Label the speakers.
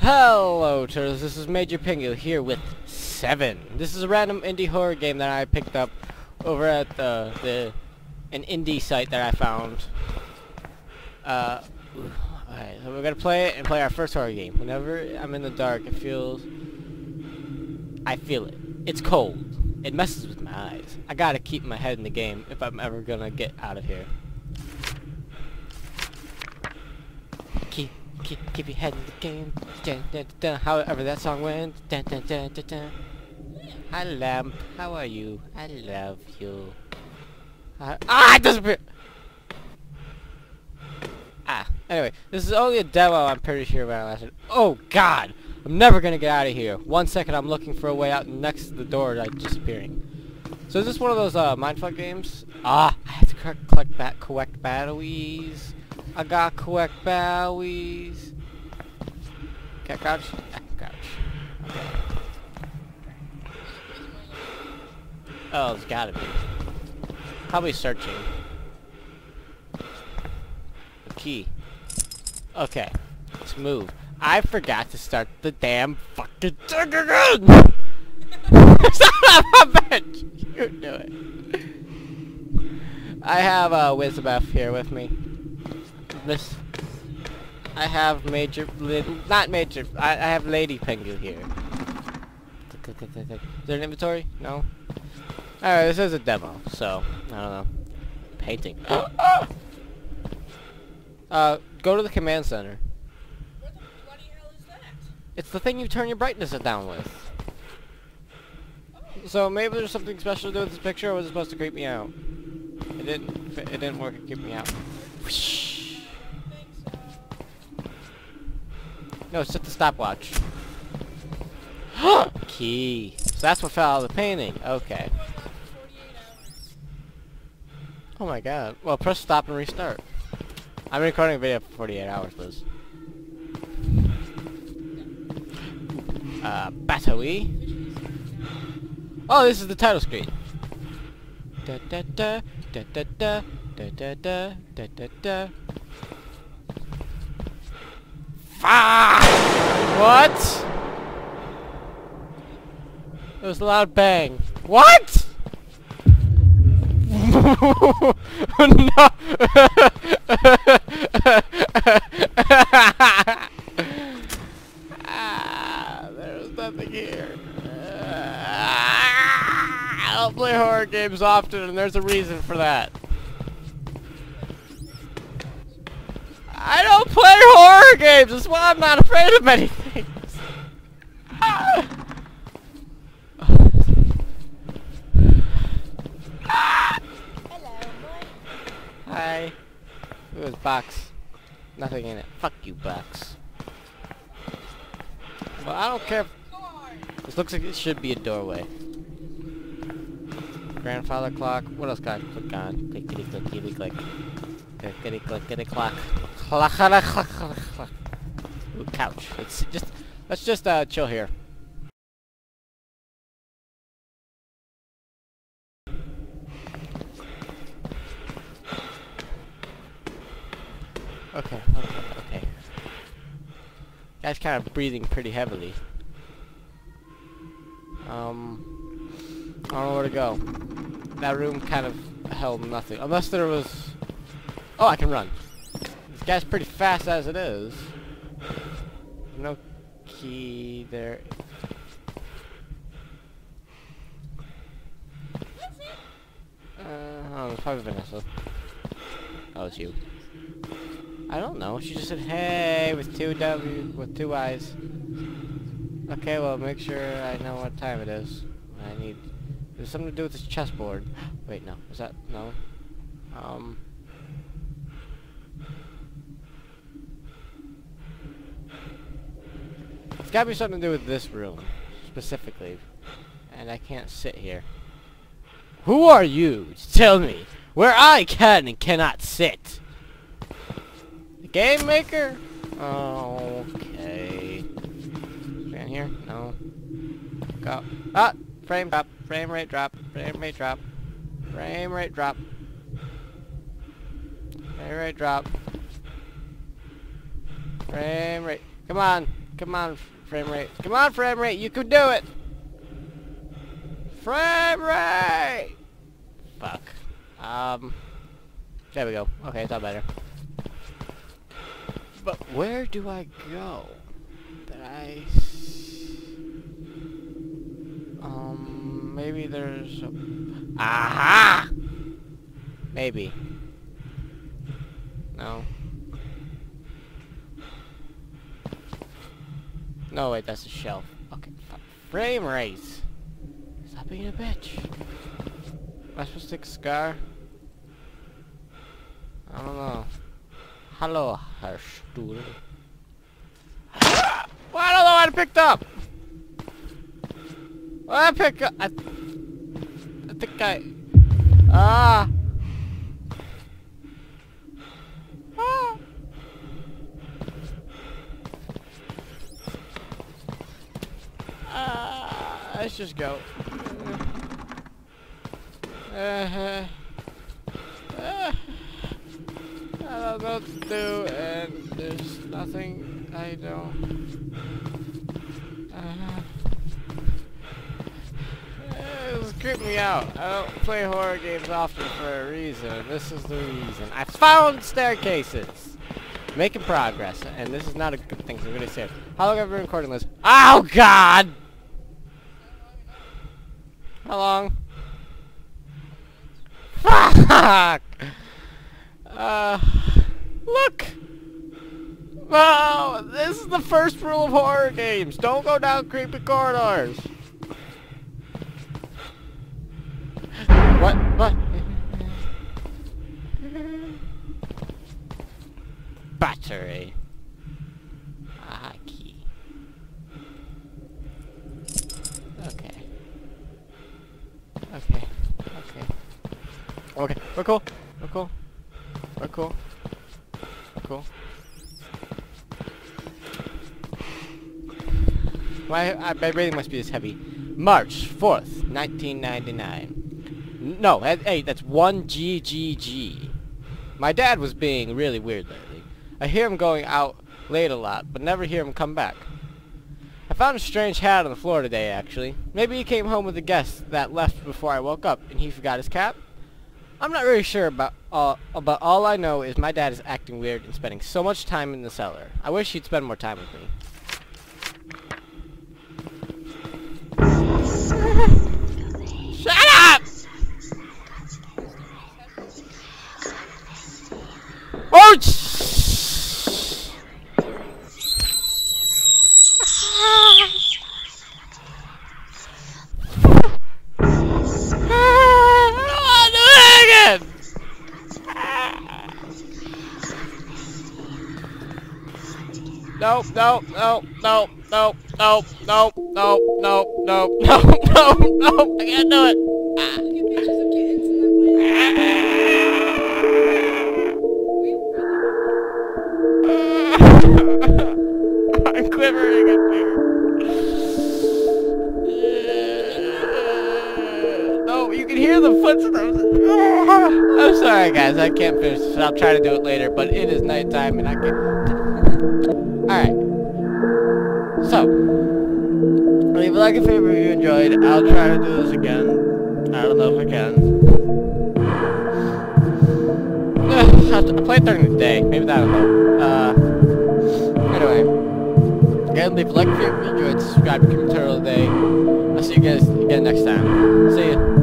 Speaker 1: Hello, Turtles. This is Major Pingu here with Seven. This is a random indie horror game that I picked up over at the, the an indie site that I found. Uh, alright, so we're gonna play it and play our first horror game. Whenever I'm in the dark, it feels... I feel it. It's cold. It messes with my eyes. I gotta keep my head in the game if I'm ever gonna get out of here. Keep, keep, your head in the game. Dun, dun, dun. However that song went. Dun, dun, dun, dun, dun. Hi, Lamp. How are you? I love you. Uh, ah, it disappeared! Ah, anyway, this is only a demo, I'm pretty sure, I last Oh, God! I'm never gonna get out of here. One second, I'm looking for a way out, next to the door, like, disappearing. So is this one of those, uh, Mindfuck games? Ah, I have to collect, collect bat collect batteries. I got. Can I crouch? I can crouch. Okay. Oh, it's gotta be. Probably searching. The key. Okay. Let's move. I forgot to start the damn fucking thing again! Son of a bitch! You do it. I have uh, Wizabeth here with me. This. I have Major... Not Major. I, I have Lady Pingu here. Is there an inventory? No? Alright, this is a demo, so, I don't know. Painting. uh, go to the command center.
Speaker 2: Where the bloody hell is that?
Speaker 1: It's the thing you turn your brightness down with. So maybe there's something special to do with this picture, or was it supposed to creep me out? It didn't. It didn't work. It creeped me out. Whoosh. No, it's just the stopwatch. Key. So that's what fell out of the painting. Okay. Oh my god. Well, press stop and restart. I'm recording a video for 48 hours, Liz. Uh, Batoe. Oh, this is the title screen. Da da da, da da da, da da da, da da da. Fuck! What? There was a loud bang. What? no! ah, there's nothing here. Ah, I don't play horror games often, and there's a reason for that. I don't play horror games. That's why I'm not afraid of many things. Ah. Hi. It was box. Nothing in it. Fuck you, box. Well, I don't care. This looks like it should be a doorway. Grandfather clock. What else got click on? Clickety click. Clickety clickety clock. Clock clock clock clock clock. Couch. Let's just let's just uh chill here. Okay, okay, okay. Guy's kind of breathing pretty heavily. Um, I don't know where to go. That room kind of held nothing. Unless there was... Oh, I can run. Guy's pretty fast as it is. No key there. Uh, oh, it's probably Vanessa. Oh, it's you. I don't know. She just said, "Hey," with two W, with two I's. Okay, well, make sure I know what time it is. I need. There's something to do with this chessboard. Wait, no. Is that no? Um. It's gotta be something to do with this room, specifically. And I can't sit here. Who are you to tell me where I can and cannot sit? The game maker? Okay. Stand here? No. Go. Ah! Frame drop. Frame rate drop. Frame rate drop. Frame rate drop. Frame rate drop. Frame rate. Come on. Come on, frame rate. Come on, frame rate. You can do it. Frame rate. Fuck. Um. There we go. Okay, it's all better. But where do I go? That I... Um, maybe there's a... Aha! Maybe. No. No, wait, that's a shelf. Okay. Frame race! Stop being a bitch. Am I supposed to take a scar? I don't know. Hello, Herr Stuhl. well, I don't know what I picked up! What I pick up? I, I think I... Ah! Ah, let's just go. Uh, uh, I don't know what to do, and there's nothing I. Uh, it's creeping me out. I don't play horror games often for a reason. This is the reason. I found staircases! Making progress, and this is not a good thing, so I'm gonna say it. How long have I been recording this? Oh god! How long? Fuck! Uh, look! Oh, this is the first rule of horror games. Don't go down creepy corridors. What? What? Battery. Ah, key. Okay. Okay. Okay. Okay. We're cool. We're cool. We're cool. We're cool. My, uh, my rating must be this heavy. March 4th, 1999. No, hey, that's 1GGG. My dad was being really weird lately. I hear him going out late a lot, but never hear him come back. I found a strange hat on the floor today, actually. Maybe he came home with a guest that left before I woke up, and he forgot his cap? I'm not really sure about all, but all I know is my dad is acting weird and spending so much time in the cellar. I wish he'd spend more time with me. nope, nope, nope, nope, I can't do it. Ah.
Speaker 2: Look at pictures of kittens and then play.
Speaker 1: I'm quivering up here. No, you can hear the footsteps. I'm sorry, guys. I can't finish this. I'll try to do it later, but it is nighttime and I can't. Like and favorite if you enjoyed. I'll try to do this again. I don't know if I can. I'll play during the day. Maybe that'll help. Uh, anyway. Again, leave a like if you enjoyed. Subscribe to Kim Turtle today. I'll see you guys again next time. See ya.